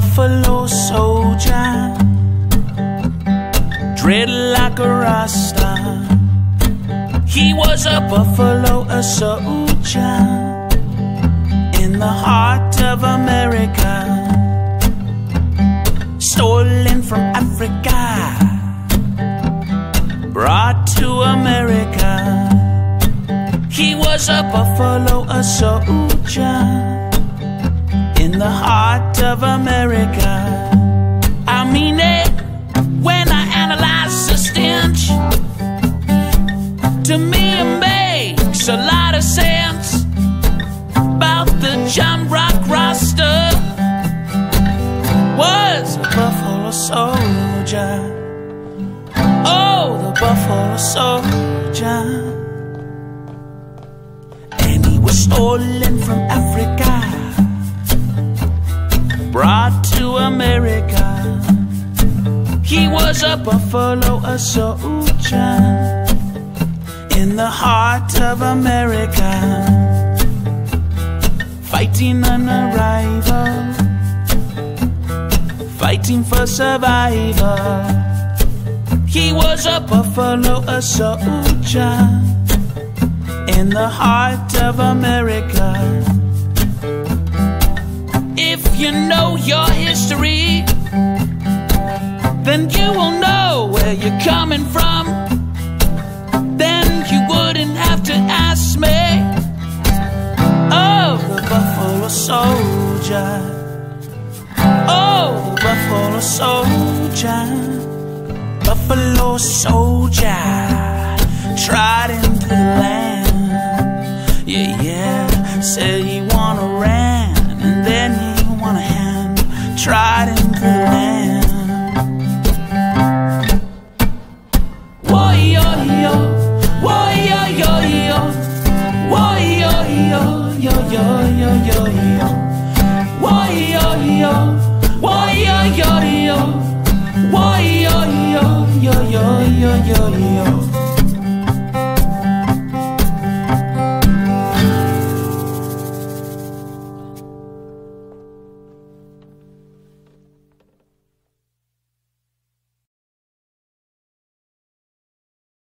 buffalo soldier, dread like a rasta. He was a buffalo a soldier in the heart of America, stolen from Africa, brought to America. He was a buffalo a soldier in the heart of America. I mean it when I analyze the stench. To me, it makes a lot of sense about the John Rock roster. Was a buffalo soldier. Oh, the buffalo soldier. And he was stolen from was a buffalo, a soldier in the heart of America, fighting an arrival, fighting for survival. He was a buffalo, a soldier in the heart of America. If you know your history, then you will know where you're coming from. Then you wouldn't have to ask me. Oh, the buffalo soldier. Oh, the buffalo soldier. Buffalo soldier. Tried into the land. Señor.